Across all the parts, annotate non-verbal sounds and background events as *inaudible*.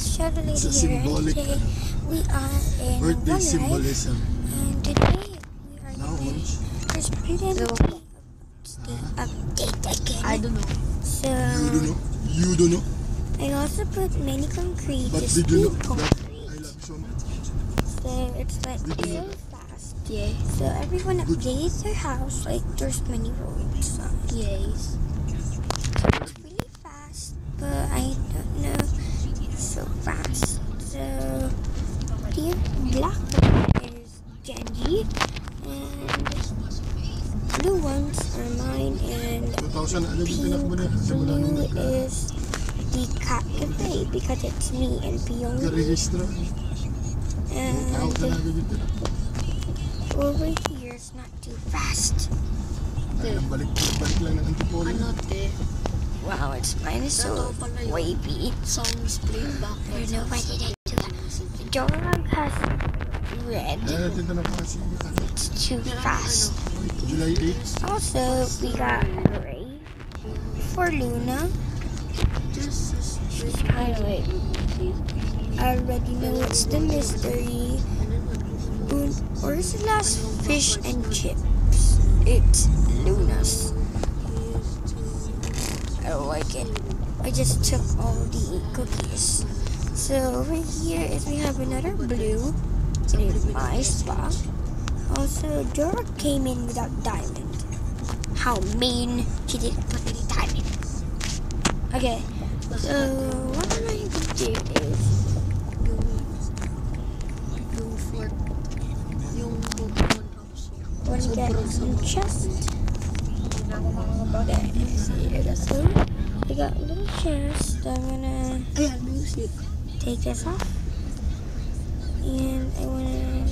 Shadow It's a here, symbolic, today uh, we are in Birthday One Life, symbolism. and today we are Now, doing Ons. Chris Prudent So- update again. I don't know. so You don't know. You don't know. I also put many concrete, But just did you know deep that concrete. I love so much? So it's like Did you so know fast. Yeah. So everyone updates their house like there's many roads. So Yes. And 2,000 ano yung tinakbo na sa blue Manila ka? is the cat cafe because it's me and Pyong. Ka-registra. Tao ka na And dito. over here is not too fast. Ay, ang balik, balik lang ng antipolo. Ano te? Wow, it's mine is so Totoo pala yun. wavy. Songs played I backwards. don't know why did I do that. The dog has red. Ay, natin ito na pa kasi. ano, It's too fast. Also, we got gray for Luna. Just By the way, I already know it's the mystery. Un- Where's the last fish and chips? It's Luna's. I don't like it. I just took all the cookies. So over here is we have another blue. It is my spot. Also, Dora came in without diamond. How mean! She didn't put any diamond. Okay, so what I'm going to do is yung yung fort yung Pokemon house. I want to get some chest. There. So I got a little chest. I'm gonna take this off, and I wanna.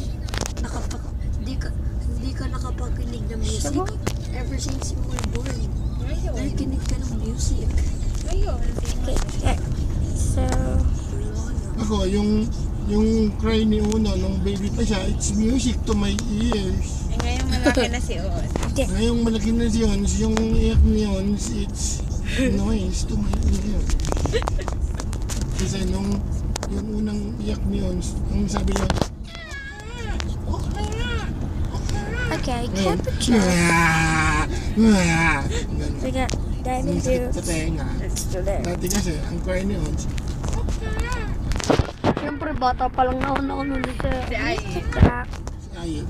Nakapak hindi ka hindi ka nakapakinig ng music? Ever since you were born. Nakikinig ka ng music. Okay, there. So Ako, yung yung cry ni Uno nung baby pa siya, it's music to my ears. Eh, ngayon malaki na si Oz. Ngayong malaki na si Ons, yung iyak ni Ons, it's noise to my ears. Kasi nung yung unang iyak ni Ons, ang sabi niya, Ganun. We got diamond Sakit sa boots. tenga. It's still there. Dati kasi, ang cry ni Ons, Siyempre, bata pa lang na ako nakunuli sa... Si Ai. Check that. ay,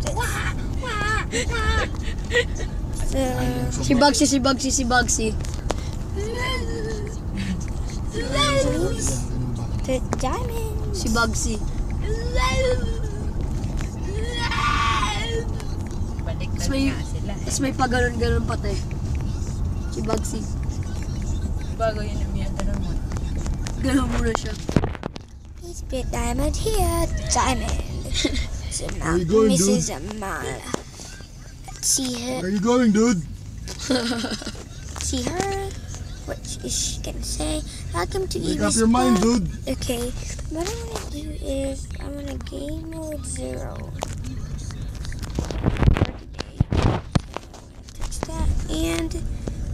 So Si Bugsy, si Bugsy, si Bugsy. the diamond. Si Bugsy. Balik na Tapos may, nga sila. tapos may paganon-ganon pati. Si Bugsy. Bago yun ang mga ganun mo. Ganon muna siya. Please put diamond here. Diamond. *laughs* so now Where you going, Mrs. Amala. Let's see her. where you going, dude? See her. What is she gonna say? Welcome to Make Eva's up your mind, dude. Okay, what I'm gonna do is I'm gonna game mode zero. Touch that, and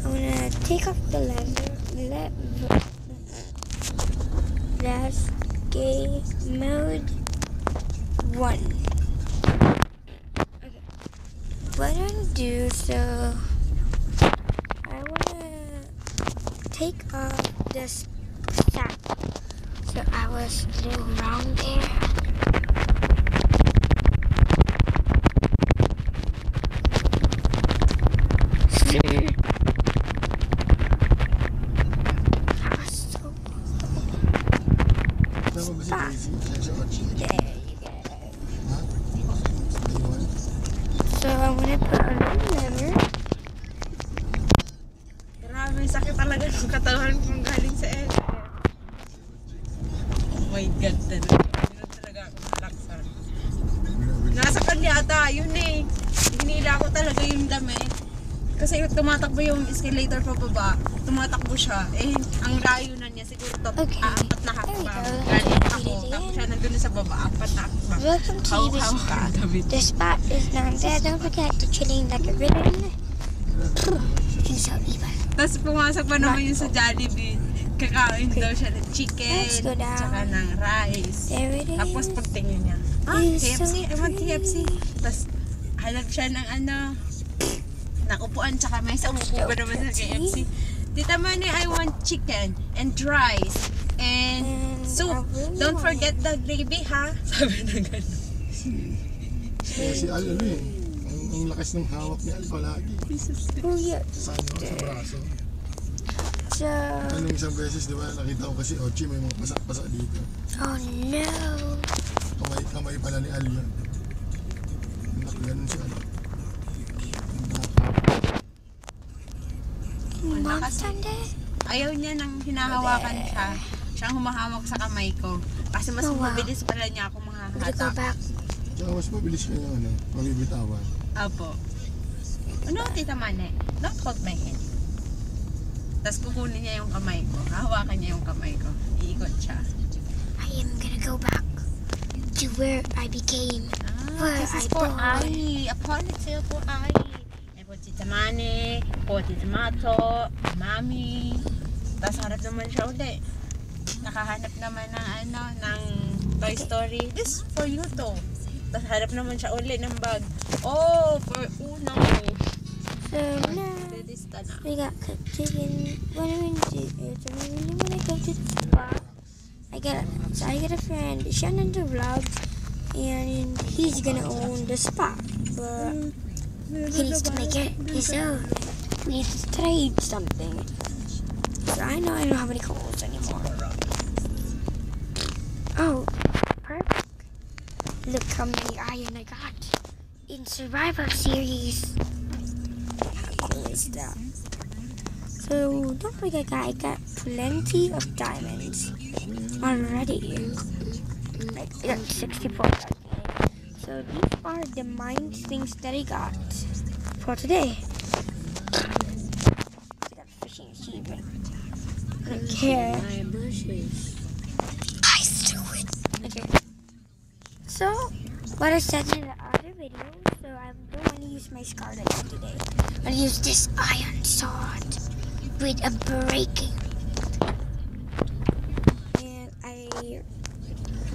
I'm gonna take off the lever. That's game mode one. Okay. What do so I wanna take off this sack. So I was doing wrong there. Nasa kanya ata, yun eh. Hinila ko talaga yung damit. Kasi tumatakbo yung escalator pa baba, tumatakbo siya. Eh, ang layo na niya, siguro top, Okay. ah, apat na hakbang. Galing ako, tapos siya nandun na sa baba, apat na hakbang. Welcome to How, how ka? The spot is down there. Don't forget to chilling like a ribbon. So evil. Tapos pumasok pa naman yun sa Jollibee. Kakain daw siya ng chicken, Let's go down. tsaka ng rice. There it is. Tapos pagtingin niya, ah, KFC, so I want. KFC. Tapos hanap siya ng ano, nakupuan tsaka may sa umupo ba naman sa. KFC. Tita Mane, I want chicken and rice and And soup. Really Don't forget the gravy ha. *laughs* Sabi na gano'n. Kaya si Al, ano eh, ang, ang lakas ng hawak ni Al palagi. Oh, yeah. Sa ano, sa braso. So, Anong isang beses, di ba, nakita ko kasi Ochi may mga pasak-pasak dito. oh no. Kamay, kamay pala ni Al yun. Nakaganon si Al. Wala Mom kasi. Sunday? Ayaw niya nang hinahawakan siya. Siyang humahawak sa kamay ko. Kasi mas Oh, wow. mabilis pala niya ako back. Tsaka mas mabilis kanya ano, mabibitawan. Apo. Ano, Tita Mane? Don't hold my hand. Tapos kukunin niya yung kamay ko. Hahawakan niya yung kamay ko. Iikot siya. I am gonna go back to where I became. Ah, Where this is I for born. Ai. A ponytail for Ai. And for Tita Mane, for Tita Mato, Mami. Tapos harap naman siya uli. Nakahanap naman ng ano, ng Toy Story. This for you to. Tapos harap naman siya uli ng bag. Oh, for Uno. So now we got cooked chicken. What I'm gonna do is I'm gonna when I go to the spot. I got so I got a friend, Shannon the vlog, and he's gonna own the spot, but he needs to make it his own. We need to trade something. So I know I don't have any calls anymore. Oh, perfect. Look how many iron I got in Survivor Series. So don't forget I got plenty of diamonds already. Like, I got 64. So these are the mine things that I got for today. I got fishing achievement. I do it. Okay. So, what I said video, so I'm going to use my scarlet today. I'm going to use this iron sword with a breaking. And I,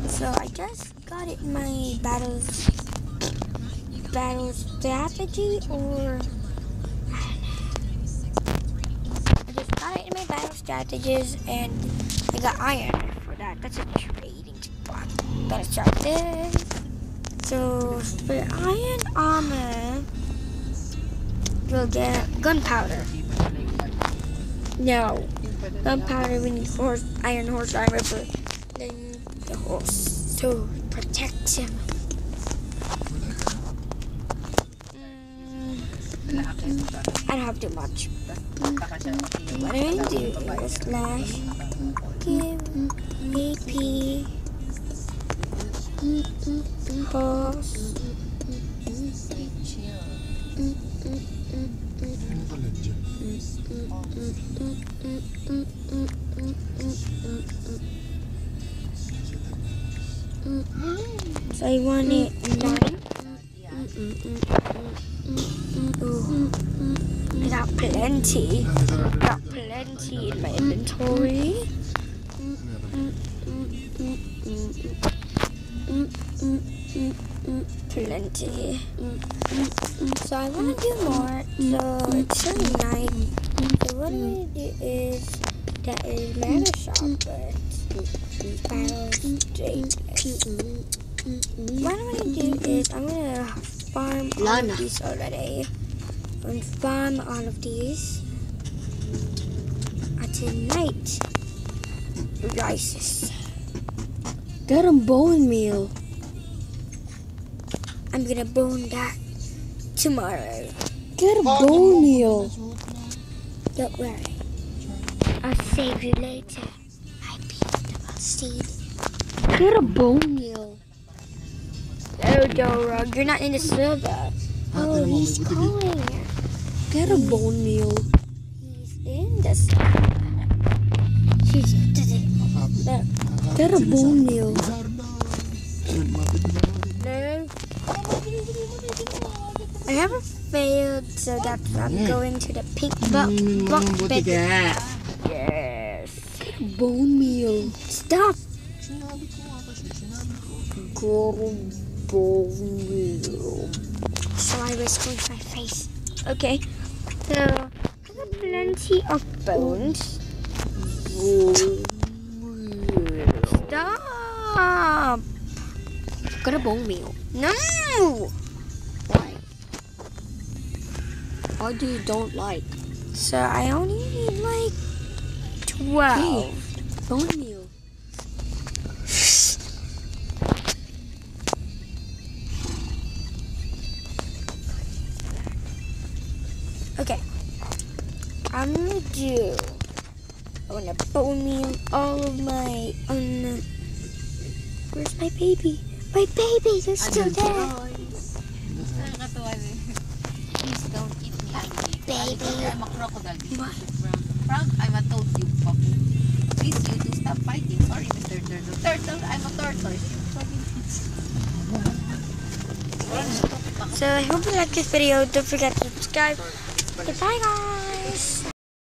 so I just got it in my battles, battle strategy or, I just got it in my battle strategies and I got iron for that. That's a trading spot. Gotta start there. So for iron armor, we'll get gunpowder. No, gunpowder. We need horse, iron horse armor for then the horse to protect him. Mm, I don't have too much. What I'm gonna do is slash give AP So I want it nine. I got plenty. Sa Got plenty in my inventory. Mm, mm, mm, so I want to do more. So it's so night. So what I'm gonna do is that is my other shop, but battle straight. What I'm gonna do is I'm gonna farm all Lana. of these already. And farm all of these. Uh, Until night rises. Get a bone meal. I'm gonna bone that tomorrow. Get a bone meal. Don't worry. I'll save you later. I beat I'll save Get a bone meal. Oh, Dorog, you're not in the server. Oh, he's calling. Get a bone meal. He's in the server. He's did it. Kapit. No. Get a bone meal. Lizardo. Yun, mapit na naman. No. I haven't failed, so that's I'm Mm. going to the pink box. Mm, box buti bed. Yes. Bone meal. Stop! Sinabi ko nga kasi, sinabi ko. Goro bone meal. Sorry, I squeezed my face. Okay, so I got plenty of bones. Bone meal. Stop! Got a bone meal. No! Why do you don't like? So I only need like 12. Bone meal. Okay. I'm gonna do. I wanna bone meal all of my. Um, where's my baby? My baby, they're still there. I'm a crocodile. This What? is Frank. Frank, I'm a toad, you. Please, you two stop fighting. Sorry, Mr. Turtle. Turtle, I'm a tortoise. So I hope you like this video. Don't forget to subscribe. Goodbye, guys.